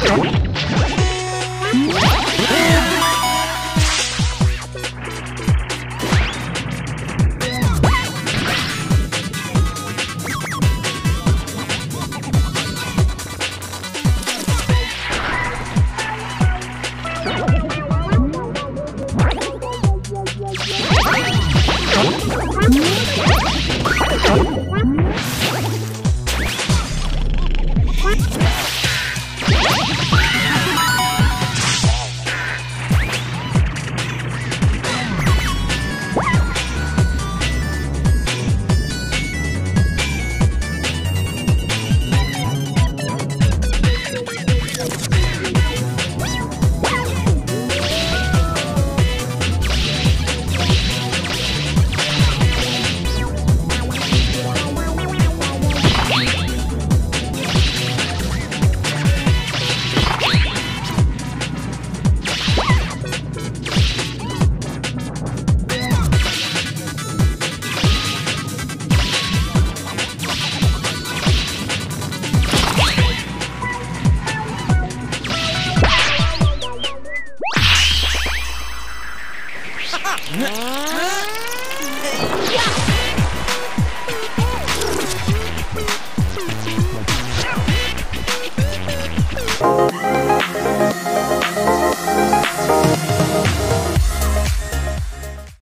Okay. ね っ